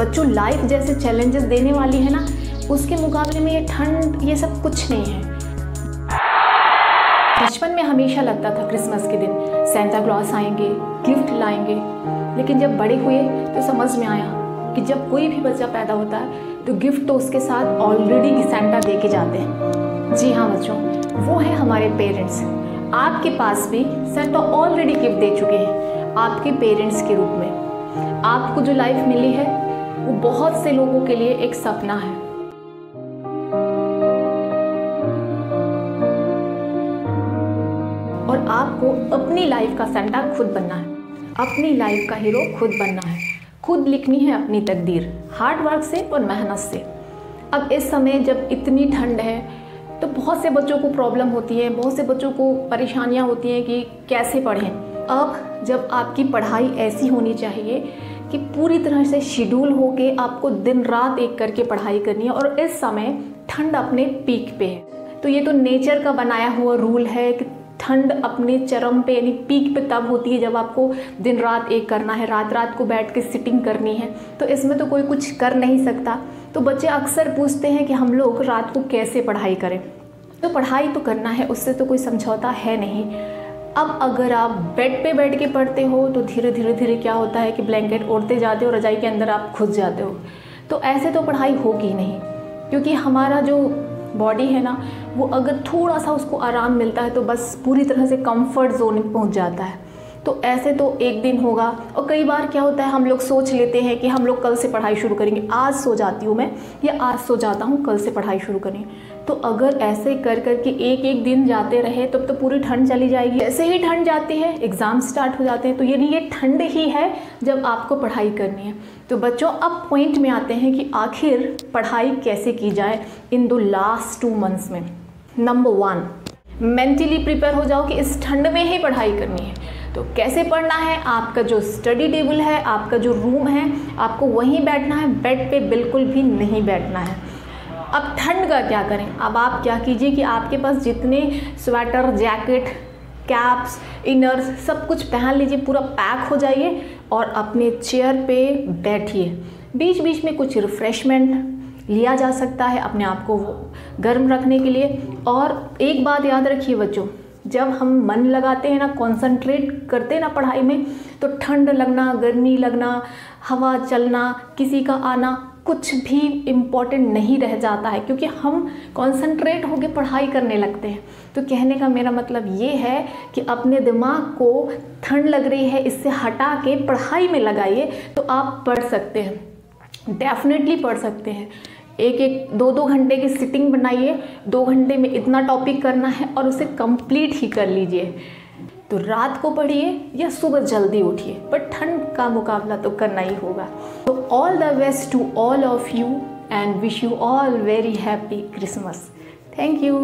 बच्चों लाइफ जैसे चैलेंजेस देने वाली है ना, उसके मुकाबले में ये ठंड, ये सब कुछ नहीं है। बचपन में हमेशा लगता था क्रिसमस के दिन सेंटा क्लॉस आएँगे गिफ्ट लाएँगे, लेकिन जब बड़े हुए तो समझ में आया कि जब कोई भी बच्चा पैदा होता है तो गिफ्ट तो उसके साथ ऑलरेडी सेंटा दे के जाते हैं। जी हाँ बच्चों, वो है हमारे पेरेंट्स आपके पास भी सेंटा ऑलरेडी गिफ्ट दे चुके हैं, आपके पेरेंट्स के रूप में। आपको जो लाइफ मिली है वो बहुत से लोगों के लिए एक सपना है। और आपको अपनी लाइफ का सेंटा खुद बनना है। अपनी लाइफ का हीरो खुद बनना है। खुद लिखनी है अपनी तकदीर हार्ड वर्क से और मेहनत से। अब इस समय जब इतनी ठंड है तो बहुत से बच्चों को प्रॉब्लम होती है, बहुत से बच्चों को परेशानियाँ होती हैं कि कैसे पढ़ें। अब जब आपकी पढ़ाई ऐसी होनी चाहिए कि पूरी तरह से शेड्यूल हो के आपको दिन रात एक करके पढ़ाई करनी है और इस समय ठंड अपने पीक पे है। तो ये तो नेचर का बनाया हुआ रूल है कि ठंड अपने चरम पे यानी पीक पे तब होती है जब आपको दिन रात एक करना है रात रात को बैठ के सिटिंग करनी है। तो इसमें तो कोई कुछ कर नहीं सकता। तो बच्चे अक्सर पूछते हैं कि हम लोग रात को कैसे पढ़ाई करें? तो पढ़ाई तो करना है, उससे तो कोई समझौता है नहीं। अब अगर आप बेड पे बैठ के पढ़ते हो तो धीरे धीरे धीरे क्या होता है कि ब्लैंकेट ओढ़ते जाते हो रजाई के अंदर आप खुद जाते हो। तो ऐसे तो पढ़ाई होगी नहीं, क्योंकि हमारा जो बॉडी है ना, वो अगर थोड़ा सा उसको आराम मिलता है तो बस पूरी तरह से कंफर्ट जोन में पहुँच जाता है। तो ऐसे तो एक दिन होगा। और कई बार क्या होता है हम लोग सोच लेते हैं कि हम लोग कल से पढ़ाई शुरू करेंगे। आज सो जाती हूँ मैं या आज सो जाता हूँ कल से पढ़ाई शुरू करें तो अगर ऐसे कर कर के एक एक दिन जाते रहे तब तो, तो पूरी ठंड चली जाएगी। ऐसे ही ठंड जाती है एग्ज़ाम स्टार्ट हो जाते हैं तो यानी ये ठंड ही है जब आपको पढ़ाई करनी है। तो बच्चों अब पॉइंट में आते हैं कि आखिर पढ़ाई कैसे की जाए इन दो लास्ट टू मंथ्स में। नंबर वन मेंटली प्रिपेयर हो जाओ कि इस ठंड में ही पढ़ाई करनी है। तो कैसे पढ़ना है? आपका जो स्टडी टेबल है, आपका जो रूम है, आपको वहीं बैठना है बेड पे बिल्कुल भी नहीं बैठना है। अब ठंड का क्या करें? अब आप क्या कीजिए कि आपके पास जितने स्वेटर जैकेट कैप्स इनर्स सब कुछ पहन लीजिए, पूरा पैक हो जाइए और अपने चेयर पे बैठिए। बीच बीच में कुछ रिफ़्रेशमेंट लिया जा सकता है अपने आप को गर्म रखने के लिए। और एक बात याद रखिए बच्चों जब हम मन लगाते हैं ना कंसंट्रेट करते हैं ना पढ़ाई में तो ठंड लगना, गर्मी लगना, हवा चलना, किसी का आना कुछ भी इंपॉर्टेंट नहीं रह जाता है, क्योंकि हम कंसंट्रेट होकर पढ़ाई करने लगते हैं। तो कहने का मेरा मतलब ये है कि अपने दिमाग को ठंड लग रही है, इससे हटा के पढ़ाई में लगाइए तो आप पढ़ सकते हैं। डेफिनेटली पढ़ सकते हैं। एक एक दो दो घंटे की सिटिंग बनाइए, दो घंटे में इतना टॉपिक करना है और उसे कंप्लीट ही कर लीजिए। तो रात को पढ़िए या सुबह जल्दी उठिए, पर ठंड का मुकाबला तो करना ही होगा। तो all the best to all of you and wish you all very happy Christmas thank you